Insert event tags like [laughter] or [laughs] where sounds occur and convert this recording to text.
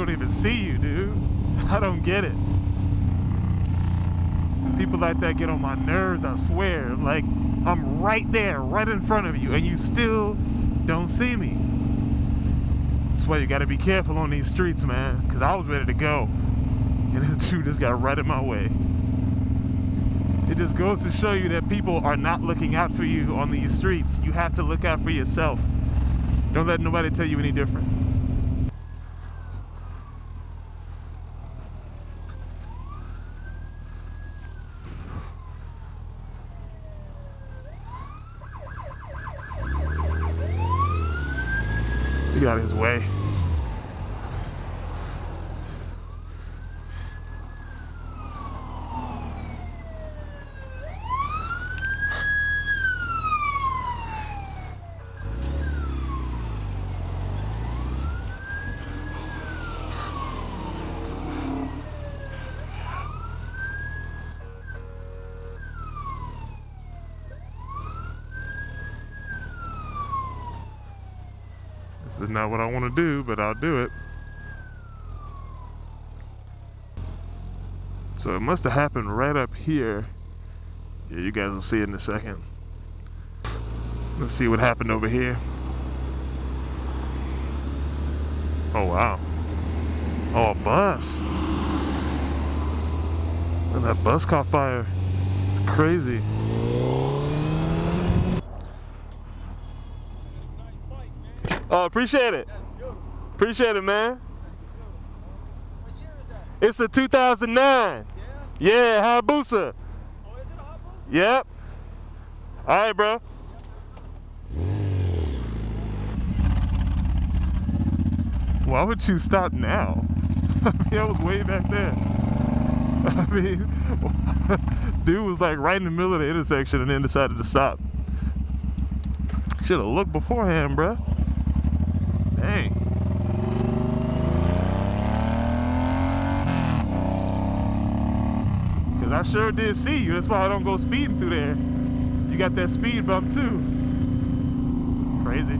don't even see you, dude. [laughs] I don't get it. People like that get on my nerves, I swear. Like, I'm right there, right in front of you, and you still don't see me. That's why you gotta be careful on these streets, man. Cause I was ready to go. And [laughs] this dude just got right in my way. It just goes to show you that people are not looking out for you on these streets. You have to look out for yourself. Don't let nobody tell you any different. He got his way. This is not what I want to do, but I'll do it. So it must have happened right up here. Yeah, you guys will see it in a second. Let's see what happened over here. Oh, wow. Oh, a bus. And that bus caught fire. It's crazy. Oh, appreciate it. Appreciate it, man. It's a 2009. Yeah, yeah Hayabusa. Oh, is it a Hayabusa? Yep. All right, bro. Why would you stop now? [laughs] I mean, I was way back there. [laughs] I mean, [laughs] dude was like right in the middle of the intersection and then decided to stop. Should have looked beforehand, bro. Dang. Cause I sure did see you. That's why I don't go speeding through there. You got that speed bump too. Crazy.